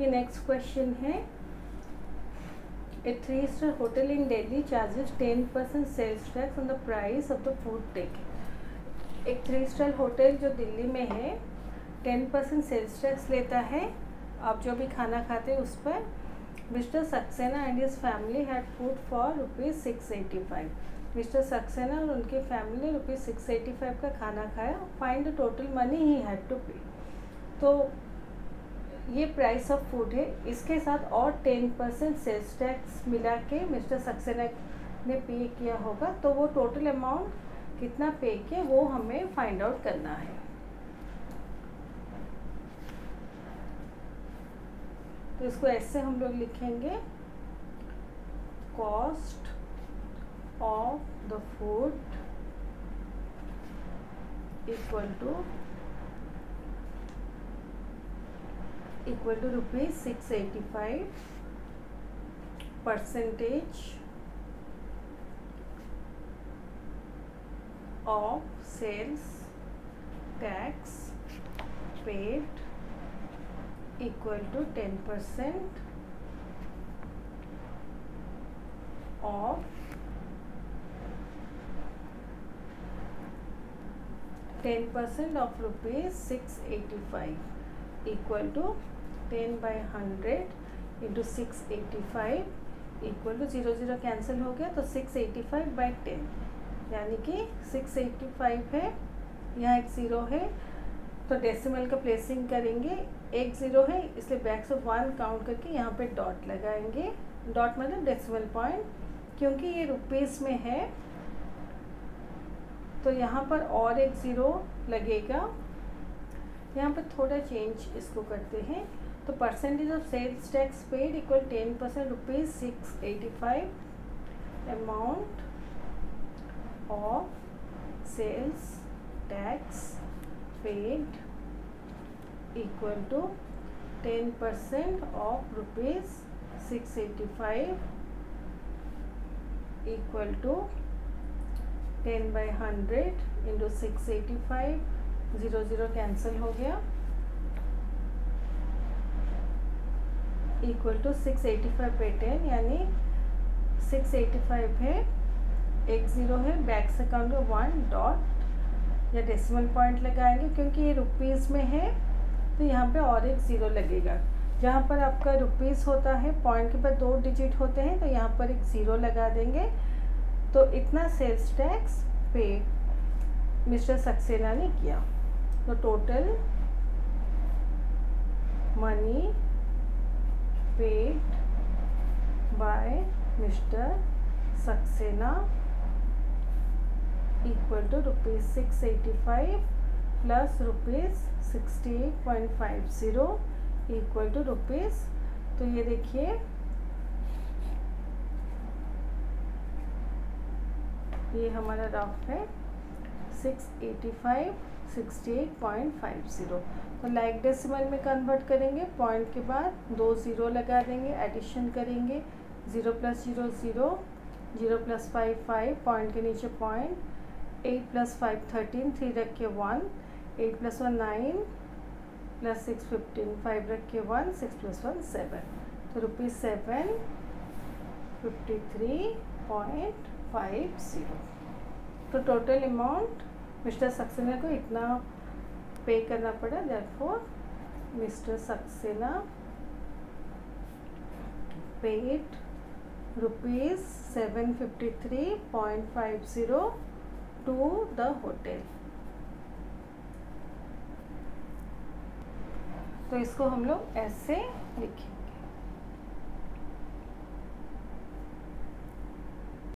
ये next question है। A three star hotel in Delhi charges ten percent sales tax on the price of the food take एक three star hotel जो दिल्ली में है ten percent sales tax लेता है। आप जो भी खाना खाते हैं उस पर mister Saxena and his family had food for rupees six eighty five mister Saxena और उनकी family rupees six eighty five का खाना खाया। Find the total money he had to pay तो ये प्राइस ऑफ़ फ़ूड है। इसके साथ और टेन परसेंट सेल्स टैक्स मिला के मिस्टर सक्सेना ने पे किया होगा। तो वो टोटल अमाउंट कितना पे किया, वो हमें फाइंड आउट करना है। तो इसको ऐसे हम लोग लिखेंगे। Cost of the food equal to equal to rupees 685 percentage of sales tax paid equal to 10 percent of ten percent of rupees six eighty five equal to ten by hundred into six eighty five equal to zero zero cancel हो गया तो six eighty five by ten यानी कि six eighty five है, यहाँ एक zero है तो डेसिमल का प्लेसिंग करेंगे, एक ज़ीरो है, इसलिए बैक से वन काउंट करके यहाँ पे डॉट लगाएँगे. डॉट मतलब डेसिमल पॉइंट क्योंकि ये रुपीज़ में है तो यहाँ पर और एक ज़ीरो लगेगा. यहाँ पर थोड़ा चेंज इसको करते हैं. तो percentage of sales tax paid equal ten percent rupees six eighty five amount of sales tax paid equal to ten percent of rupees six eighty five equal to ten by hundred into six eighty five zero zero cancel हो गया। Equal to six eighty five पे ten यानी six eighty five है, एक zero है back से count में one dot या डेसिमल पॉइंट लगाएँगे, क्योंकि ये रुपीज़ में है तो यहाँ पे और एक ज़ीरो लगेगा। जहाँ पर आपका रुपीज़ होता है पॉइंट के बाद दो डिजिट होते हैं तो यहाँ पर एक ज़ीरो लगा देंगे। तो इतना sales tax pay mister Saxena ने किया। तो total money paid by Mr. Saxena equal to rupees 685 plus rupees 68.50 equal to rupees तो ये देखिए ये हमारा रफ है 685 68.50 तो लाइक डेसिमल में कन्वर्ट करेंगे पॉइंट के बाद दो ज़ीरो लगा देंगे एडिशन करेंगे zero plus zero zero zero plus five five point के नीचे point eight plus five thirteen three रख के one eight plus one nine plus six fifteen five रख के one six plus one seven तो rupees seven fifty three point five zero तो total amount mister Saxena को इतना पे करना पड़ा therefore mister Saxena paid rupees seven fifty three point five zero to the hotel तो इसको हम लोग ऐसे लिखें।